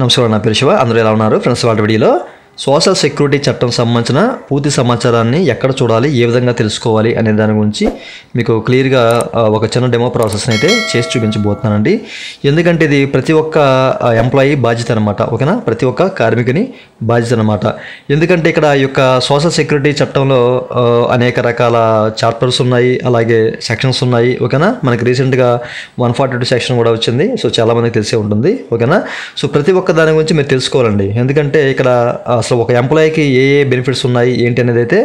నమస్కారం నా పేరు శివ. అందరూ ఎలా ఉన్నారు? ఫ్రెండ్స్ వాళ్ళ వీడియోలో సోషల్ సెక్యూరిటీ చట్టం సంబంధించిన పూర్తి సమాచారాన్ని ఎక్కడ చూడాలి ఏ విధంగా తెలుసుకోవాలి అనే దాని గురించి మీకు క్లియర్గా ఒక చిన్న డెమో ప్రాసెస్ని అయితే చేసి చూపించబోతున్నానండి. ఎందుకంటే ఇది ప్రతి ఒక్క ఎంప్లాయీ బాధ్యత అనమాట ఓకేనా? ప్రతి ఒక్క కార్మికుని బాధ్యత అనమాట ఎందుకంటే ఇక్కడ ఈ యొక్క సోషల్ సెక్యూరిటీ చట్టంలో అనేక రకాల చాప్టర్స్ ఉన్నాయి అలాగే సెక్షన్స్ ఉన్నాయి ఓకేనా? మనకి రీసెంట్గా వన్ ఫార్టీ టూ సెక్షన్ కూడా వచ్చింది సో చాలామందికి తెలిసే ఉంటుంది ఓకేనా? సో ప్రతి ఒక్క దాని గురించి మీరు తెలుసుకోవాలండి. ఎందుకంటే ఇక్కడ అసలు ఒక ఎంప్లాయీకి ఏ ఏ బెనిఫిట్స్ ఉన్నాయి ఏంటి అనేది అయితే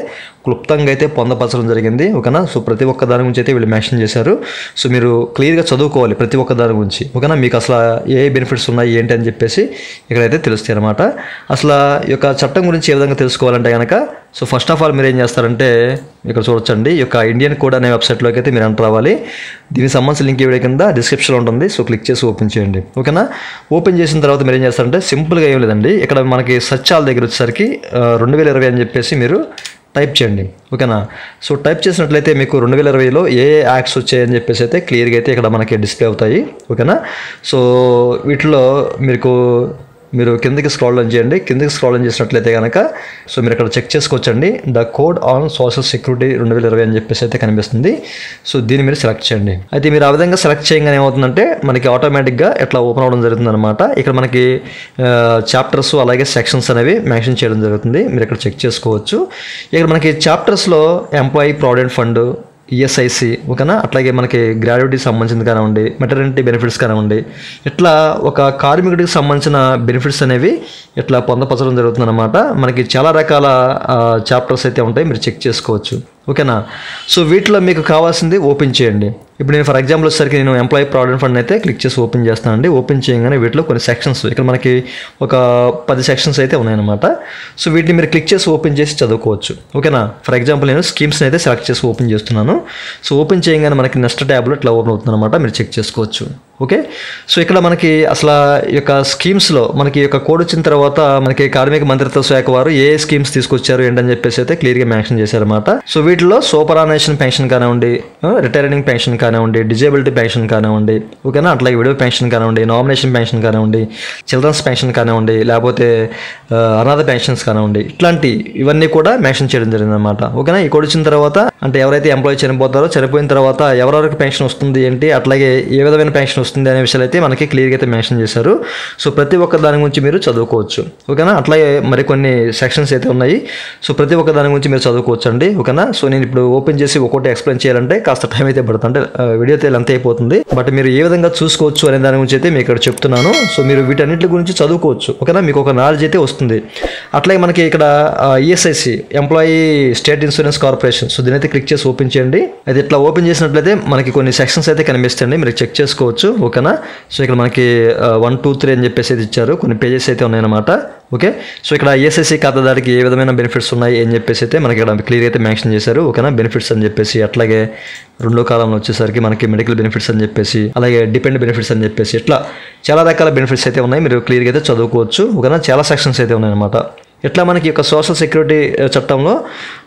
క్లుప్తంగా అయితే పొందపరచడం జరిగింది. ఓకేనా? సో ప్రతి ఒక్క దాని గురించి అయితే వీళ్ళు మెన్షన్ చేశారు. సో మీరు క్లియర్గా చదువుకోవాలి ప్రతి ఒక్క దాని గురించి. ఓకేనా? మీకు అసలు ఏ బెనిఫిట్స్ ఉన్నాయి ఏంటి అని చెప్పేసి ఇక్కడైతే తెలుస్తాయి అనమాట అసలు ఈ యొక్క చట్టం గురించి ఏ విధంగా తెలుసుకోవాలంటే కనుక సో ఫస్ట్ ఆఫ్ ఆల్ మీరు ఏం చేస్తారంటే ఇక్కడ చూడొచ్చండి. ఈ యొక్క ఇండియన్ కోడ్ అనే వెబ్సైట్లోకి అయితే మీరు ఎంటర్ అవ్వాలి. దీనికి సంబంధించిన లింక్ ఇవ్వడం కింద డిస్క్రిప్షన్లో ఉంటుంది. సో క్లిక్ చేసి ఓపెన్ చేయండి. ఓకేనా? ఓపెన్ చేసిన తర్వాత మీరు ఏం చేస్తారంటే సింపుల్గా ఏం లేదండి. ఇక్కడ మనకి సచ్చాల దగ్గర వచ్చేసరికి రెండు వేల ఇరవై అని చెప్పేసి మీరు టైప్ చేయండి ఓకేనా? సో టైప్ చేసినట్లయితే మీకు రెండు వేల ఇరవైలో ఏ ఏ వచ్చాయని చెప్పేసి అయితే క్లియర్గా అయితే ఇక్కడ మనకి డిస్ప్లే అవుతాయి ఓకేనా? సో వీటిలో మీకు మీరు కిందకి స్క్రాల్ ఆన్ చేయండి. కిందకి స్క్రాల్ ఆన్ చేసినట్లయితే కనుక సో మీరు ఇక్కడ చెక్ చేసుకోవచ్చండి. The code on social security రెండు వేల ఇరవై అని చెప్పేసి అయితే కనిపిస్తుంది. సో దీన్ని మీరు సెలెక్ట్ చేయండి. అయితే మీరు ఆ విధంగా సెలెక్ట్ చేయగానే ఏమవుతుందంటే మనకి ఆటోమేటిక్గా ఇట్లా ఓపెన్ అవ్వడం జరుగుతుంది అనమాట ఇక్కడ మనకి చాప్టర్స్ అలాగే సెక్షన్స్ అనేవి మెన్షన్ చేయడం జరుగుతుంది. మీరు ఇక్కడ చెక్ చేసుకోవచ్చు. ఇక్కడ మనకి చాప్టర్స్లో ఎంప్లాయీ ప్రావిడెంట్ ఫండ్ ఈఎస్ఐసి ఓకేనా? అట్లాగే మనకి గ్రాడ్యుయేటీకి సంబంధించింది కానివ్వండి మెటర్నిటీ బెనిఫిట్స్ కానివ్వండి ఇట్లా ఒక కార్మికుడికి సంబంధించిన బెనిఫిట్స్ అనేవి ఇట్లా పొందపరచడం జరుగుతుంది అనమాట మనకి చాలా రకాల చాప్టర్స్ అయితే ఉంటాయి మీరు చెక్ చేసుకోవచ్చు. ఓకేనా? సో వీటిలో మీకు కావాల్సింది ఓపెన్ చేయండి. ఇప్పుడు నేను ఫర్ ఎగ్జాంపుల్ వచ్చేసరికి నేను ఎంప్లాయీ ప్రావిడెంట్ ఫండ్ అయితే క్లిక్ చేసి ఓపెన్ చేస్తాను అండి ఓపెన్ చేయగానే వీటిలో కొన్ని సెక్షన్స్ ఇక్కడ మనకి ఒక పది సెక్షన్స్ అయితే ఉన్నాయన్నమాట. సో వీటిని మీరు క్లిక్ చేసి ఓపెన్ చేసి చదువుకోవచ్చు. ఓకేనా ఫర్ ఎగ్జాంపుల్ నేను స్కీమ్స్ని అయితే సెలెక్ట్ చేసి ఓపెన్ చేస్తున్నాను. సో ఓపెన్ చేయగానే మనకి నెక్స్ట్ ట్యాబ్లో ఇట్లా ఓపెన్ అవుతుంది అనమాట మీరు చెక్ చేసుకోవచ్చు. ఓకే సో ఇక్కడ మనకి అసలు ఈ యొక్క స్కీమ్స్లో మనకి ఈ యొక్క కోడ్ వచ్చిన తర్వాత మనకి కార్మిక మంత్రిత్వ శాఖ వారు ఏ స్కీమ్స్ తీసుకొచ్చారు ఏంటని చెప్పేసి అయితే క్లియర్గా మెన్షన్ చేశారన్నమాట. సో వీటిలో సూపరానేషన్ పెన్షన్ కానివ్వండి రిటైరింగ్ పెన్షన్ కానివ్వండి డిజేబిలిటీ పెన్షన్ కానివ్వండి ఓకేనా అట్లాగే విడో పెన్షన్ కానివ్వండి నామినేషన్ పెన్షన్ కానివ్వండి చిల్డ్రన్స్ పెన్షన్ కానివ్వండి లేకపోతే అనాథ పెన్షన్స్ కానివ్వండి ఇట్లాంటి ఇవన్నీ కూడా మెన్షన్ చేయడం జరిగింది అనమాట ఓకేనా ఈ కోడ్ వచ్చిన తర్వాత అంటే ఎవరైతే ఎంప్లాయీ చనిపోతారో చనిపోయిన తర్వాత ఎవరెవరికి పెన్షన్ వస్తుంది ఏంటి అట్లాగే ఏ విధమైన పెన్షన్ వస్తుంది అనే విషయాలు అయితే మనకి క్లియర్గా అయితే మెన్షన్ చేశారు. సో ప్రతి ఒక్క దాని గురించి మీరు చదువుకోవచ్చు. ఓకేనా? అట్లాగే మరికొన్ని సెక్షన్స్ అయితే ఉన్నాయి. సో ప్రతి ఒక్క దాని గురించి మీరు చదువుకోవచ్చు అండి ఓకేనా? సో నేను ఇప్పుడు ఓపెన్ చేసి ఒక్కొక్కటి ఎక్స్ప్లెయిన్ చేయాలంటే కాస్త టైం అయితే పడుతుంది అంటే వీడియో అయితే లెంత్ అయిపోతుంది. బట్ మీరు ఏ విధంగా చూసుకోవచ్చు అనే దాని గురించి అయితే మీకు ఇక్కడ చెప్తున్నాను. సో మీరు వీటన్నిటి గురించి చదువుకోవచ్చు. ఓకేనా? మీకు ఒక నాలెడ్జ్ అయితే వస్తుంది. అట్లాగే మనకి ఇక్కడ ESIC employee state insurance corporation so దీని అయితే క్లిక్ చేసి ఓపెన్ చేయండి. అది ఇట్లా ఓపెన్ చేసినట్లయితే మనకి కొన్ని సెక్షన్స్ అయితే కనిపిస్తాయండి. మీరు చెక్ చేసుకోవచ్చు. ఓకేనా? సో ఇక్కడ మనకి వన్ టూ త్రీ అని చెప్పేసి అయితే ఇచ్చారు. కొన్ని పేజెస్ అయితే ఉన్నాయన్నమాట. ఓకే? సో ఇక్కడ ఈఎస్ఐసి ఖాతాదారికి ఏ విధమైన బెనిఫిట్స్ ఉన్నాయి అని చెప్పేసి అయితే మనకి ఇక్కడ క్లియర్ అయితే మెన్షన్ చేశారు. ఓకేనా? బెనిఫిట్స్ అని చెప్పేసి అట్లాగే రెండో కాలంలో వచ్చేసరికి మనకి మెడికల్ బెనిఫిట్స్ అని చెప్పేసి అలాగే డిపెండ్ బెనిఫిట్స్ అని చెప్పేసి ఇట్లా చాలా రకాల బెనిఫిట్స్ అయితే ఉన్నాయి. మీరు క్లియర్గా అయితే చదువుకోవచ్చు. ఓకేనా? చాలా సెక్షన్స్ అయితే ఉన్నాయన్నమాట. ఇట్లా మనకి యొక్క సోషల్ సెక్యూరిటీ uh, చట్టంలో?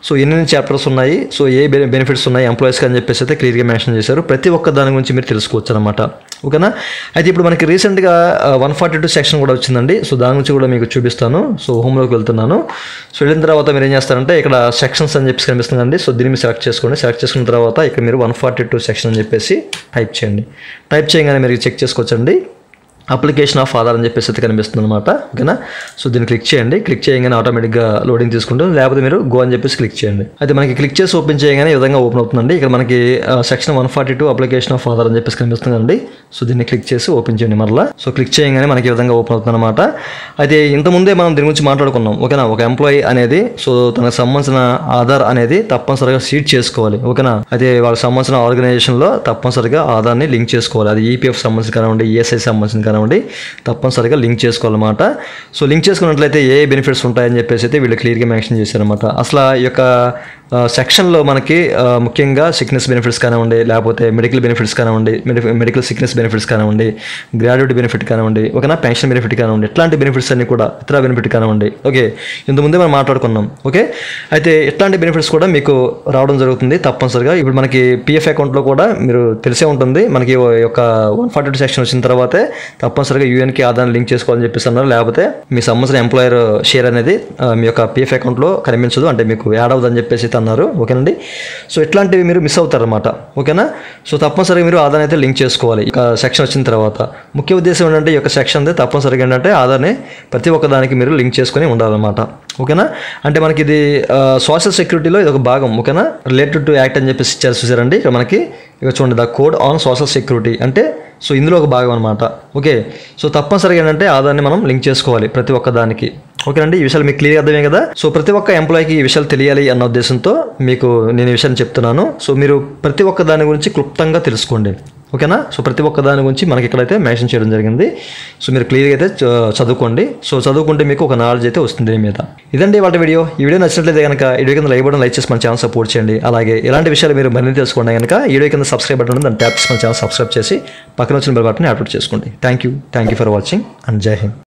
సో ఎన్ని చాప్టర్స్ ఉన్నాయి? సో ఏ బెనిఫిట్స్ ఉన్నాయి ఎంప్లాయీస్కి అని చెప్పేసి అయితే క్లియర్గా మెన్షన్ చేశారు. ప్రతి ఒక్క దాని గురించి మీరు తెలుసుకోవచ్చు అనమాట ఓకేనా? అయితే ఇప్పుడు మనకి రీసెంట్గా వన్ ఫార్టీ టూ సెక్షన్ కూడా వచ్చిందండి. సో దాని గురించి కూడా మీకు చూపిస్తాను. సో హోమ్లోకి వెళ్తున్నాను. సో వెళ్ళిన తర్వాత మీరు ఏం చేస్తారంటే ఇక్కడ సెక్షన్స్ అని చెప్పేసి కనిపిస్తుందండి. సో దీన్ని మీరు సెలెక్ట్ చేసుకోండి. సెలెక్ట్ చేసుకున్న తర్వాత ఇక్కడ మీరు వన్ ఫార్టీ టూ సెక్షన్ అని చెప్పేసి టైప్ చేయండి. టైప్ చేయగానే మీరు చెక్ చేసుకోవచ్చండి. అప్లికేషన్ ఆఫ్ ఆధార్ అని చెప్పేసి అయితే కనిపిస్తుంది అనమాట ఓకేనా? సో దీన్ని క్లిక్ చేయండి. క్లిక్ చేయగానే ఆటోమేటిక్గా లోడింగ్ తీసుకుంటుంది లేకపోతే మీరు గో అని చెప్పేసి క్లిక్ చేయండి. అయితే మనకి క్లిక్ చేసి ఓపెన్ చేయగానే ఈ విధంగా ఓపెన్ అవుతుందండి. ఇక్కడ మనకి section one forty two application of Aadhaar అని చెప్పేసి కనిపిస్తుందండి. సో దీన్ని క్లిక్ చేసి ఓపెన్ చేయండి మరలా. సో క్లిక్ చేయగానే మనకి ఈ విధంగా ఓపెన్ అవుతుంది అనమాట అయితే ఇంతకుముందే మనం దీని గురించి మాట్లాడుకున్నాం ఓకేనా? ఒక ఎంప్లాయీ అనేది సో తనకు సంబంధించిన ఆధార్ అనేది తప్పనిసరిగా సీట్ చేసుకోవాలి ఓకేనా? అయితే వాళ్ళకి సంబంధించిన ఆర్గనైజేషన్లో తప్పనిసరిగా ఆధార్ని లింక్ చేసుకోవాలి. అది ఈపీఎఫ్ సంబంధించిన కానివ్వండి ఈఎస్ఐ సంబంధించిన కానివ్వండి తప్పనిసరిగా లింక్ చేసుకోవాలన్నమాట. సో లింక్ చేసుకున్నట్లయితే ఏ బెనిఫిట్స్ ఉంటాయని చెప్పేసి అయితే వీళ్ళు క్లియర్గా మెన్షన్ చేశారన్నమాట. అసలు ఈ యొక్క సెక్షన్లో మనకి ముఖ్యంగా సిక్నెస్ బెనిఫిట్స్ కానివ్వండి లేకపోతే మెడికల్ బెనిఫిట్స్ కానివ్వండి మెడి- మెడికల్ సిక్నెస్ బెనిఫిట్స్ కానివ్వండి గ్రాడ్యుయేట్ బెనిఫిట్ కానివ్వండి ఒకనా పెన్షన్ బెనిఫిట్ కానివ్వండి ఇట్లాంటి బెనిఫిట్స్ అన్ని కూడా ఇతర బెనిఫిట్ కానివ్వండి ఓకే? ఇంతకుముందే మనం మాట్లాడుకున్నాం ఓకే? అయితే ఇట్లాంటి బెనిఫిట్స్ కూడా మీకు రావడం జరుగుతుంది తప్పనిసరిగా. ఇప్పుడు మనకి పిఎఫ్ అకౌంట్లో కూడా మీరు తెలిసే ఉంటుంది మనకి ఒక యొక్క వన్ ఫార్టీ టూ సెక్షన్ వచ్చిన తర్వాతే తప్పనిసరిగా యూఎన్కి ఆధార్ లింక్ చేసుకోవాలని చెప్పేసి అన్నారు. లేకపోతే మీ సంవత్సరం ఎంప్లాయర్ షేర్ అనేది మీ యొక్క పిఎఫ్ అకౌంట్లో కనిపించదు అంటే మీకు యాడ్ అవ్వదని చెప్పేసి అన్నారు ఓకేనండి? సో ఇట్లాంటివి మీరు మిస్ అవుతారన్నమాట ఓకేనా? సో తప్పనిసరిగా మీరు ఆధార్ అయితే లింక్ చేసుకోవాలి ఇక సెక్షన్ వచ్చిన తర్వాత. ముఖ్య ఉద్దేశం ఏంటంటే ఈ యొక్క సెక్షన్ తప్పనిసరిగా ఏంటంటే ఆధార్ని ప్రతి ఒక్క దానికి మీరు లింక్ చేసుకొని ఉండాలన్నమాట ఓకేనా? అంటే మనకి ఇది సోషల్ సెక్యూరిటీలో ఇది ఒక భాగం ఓకేనా? రిలేటెడ్ టు యాక్ట్ అని చెప్పేసి ఇచ్చారు చూసారండి ఇక్కడ మనకి. ఇక చూడండి the code on social security అంటే సో ఇందులో ఒక భాగం అనమాట ఓకే? సో తప్పనిసరిగా ఏంటంటే ఆధార్ని మనం లింక్ చేసుకోవాలి ప్రతి ఒక్క దానికి ఓకేనండి ఈ విషయాలు మీకు క్లియర్ అర్థమే కదా? సో ప్రతి ఒక్క ఎంప్లాయీకి ఈ విషయాలు తెలియాలి అన్న ఉద్దేశంతో మీకు నేను ఈ విషయాన్ని చెప్తున్నాను. సో మీరు ప్రతి ఒక్క దాని గురించి క్లుప్తంగా తెలుసుకోండి. ఓకేనా? సో ప్రతి ఒక్క దాని గురించి మనకి ఇక్కడైతే మెన్షన్ చేయడం జరిగింది. సో మీరు క్లియర్గా అయితే చదువుకోండి. సో చదువుకుంటే మీకు ఒక నాలెడ్జ్ అయితే వస్తుంది దీని మీద. ఇదండి వాళ్ళ వీడియో. ఈ వీడియో నచ్చినట్లయితే కనుక ఈ వీడియో కింద లైక్ బటన్ లైక్ చేసి మన ఛానల్ సపోర్ట్ చేయండి. అలాగే ఇలాంటి విషయాలు మీరు మరిన్ని తెలుసుకోండి కనుక ఈ వీడియో కింద సబ్స్క్రైబ్ బటన్ దాన్ని ట్యాప్ చేసి మన ఛానల్ సబ్స్క్రైబ్ చేసి పక్కన వచ్చిన బెల్ బటన్ యాక్టివేట్ చేసుకోండి. Thank you thank you for watching and Jai Hind.